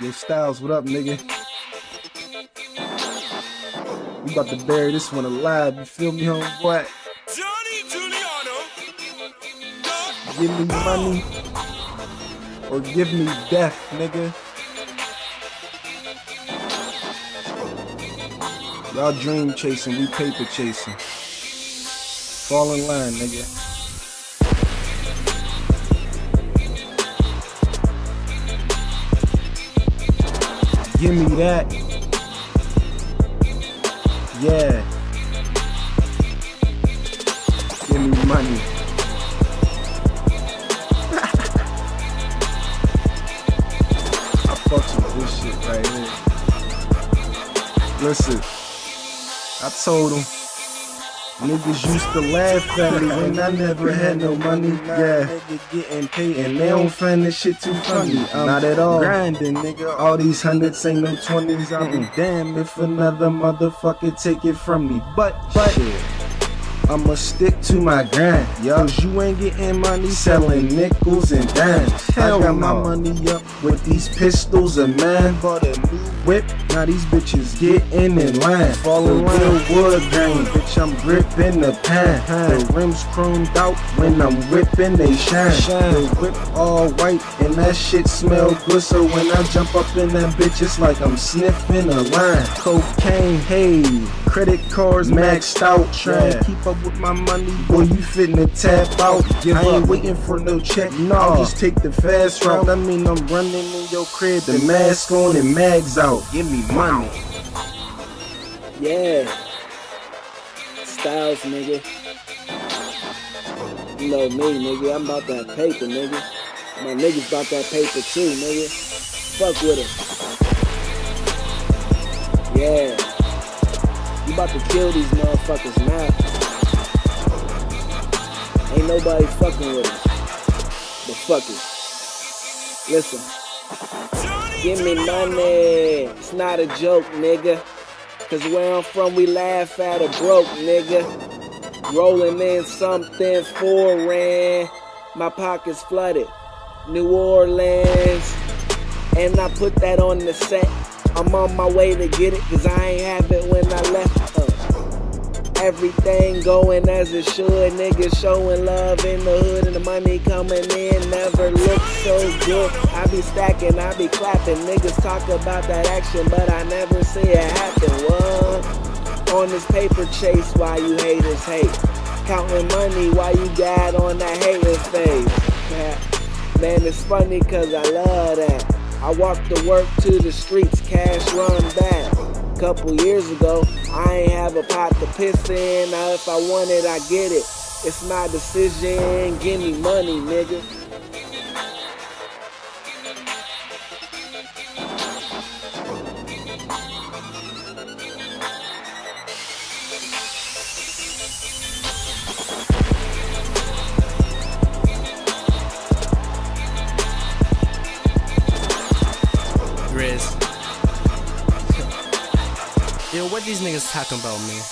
Yo, Stylez, what up, nigga? We about to bury this one alive. You feel me, homeboy? Johnny Giuliano. Give me money or give me death, nigga. Y'all dream chasing, we paper chasing. Fall in line, nigga. Give me that. Yeah. Give me money. I fucks with this shit right here. Listen, I told him. Niggas used to laugh at me when I never had no money. Yeah, nigga getting paid and they don't find this shit too funny. I'm not at all grinding, nigga. All these hundreds ain't no twenties. I'll be damned if another motherfucker take it from me. But, but. Shit. I'ma stick to my grind, yo. Cause you ain't getting money selling nickels and dimes. Hell I got my money up with these pistols and man. Bought a new whip, now these bitches getting in line. Falling real wood grain, bitch, I'm gripping the pan. The rims chromed out when I'm whipping, they shine. The whip all white and that shit smell good. So when I jump up in that bitch, it's like I'm sniffing a line. Cocaine, hey, credit cards maxed out. Trying to keep up with my money, boy, you finna tap out. I ain't waiting for no check, no. I'll just take the fast route. I mean, I'm running in your crib, the mask on and mags out. Give me money. Yeah. Stylez, nigga. You know me, nigga. I'm about that paper, nigga. My niggas about that paper too, nigga. Fuck with it. Yeah. You about to kill these motherfuckers now. Ain't nobody fucking with us. But fuck it. Listen. Give me money. It's not a joke, nigga. Cause where I'm from, we laugh at a broke, nigga. Rolling in something foreign. My pockets flooded. New Orleans. And I put that on the set. I'm on my way to get it, cause I ain't have it when I left. Uh, everything going as it should. Niggas showing love in the hood and the money coming in never looks so good. I be stacking, I be clapping. Niggas talk about that action, but I never see it happen. What? On this paper chase, why you haters hate? Counting money why you got on that hater face. Man, it's funny cause I love that. I walk to work to the streets, cash run back. Couple years ago, I ain't have a pot to piss in. Now if I want it, I get it. It's my decision. Give me money, nigga. What these niggas talking about, man?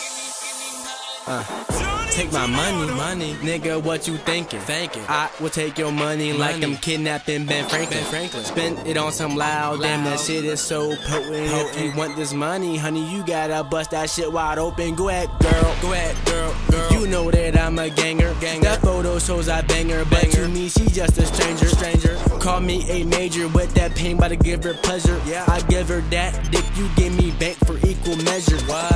Uh, take my money, money, nigga. What you thinking? Thinking I will take your money, like I'm kidnapping Ben Franklin. Ben Franklin. Spend it on some loud, damn that shit is so potent. If you want this money, honey, you gotta bust that shit wide open. Go ahead, girl. Go ahead, girl. Girl. You know that I'm a ganger. ganger. That photo shows I bang her, but to me she just a stranger. Stranger. Call me a major with that pain, but I give her pleasure. Yeah. I give her that dick. You give me bank for equal measure. What?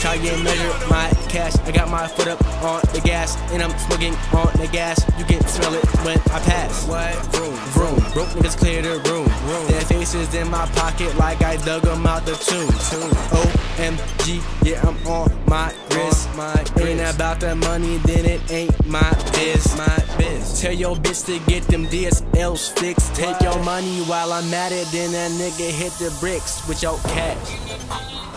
Try get measure my cash. I got my foot up on the gas, and I'm smoking on the gas. You can smell it when I pass. What? Vroom, vroom. Broke niggas clear the room. room. Their faces in my pocket like I dug them out the tomb. tomb. OMG, yeah, I'm on my wrist. My ain't about the money, then it ain't my biz. My biz. Tell your bitch to get them DSLs fixed. Take your money while I'm at it, then that nigga hit the bricks with your cash.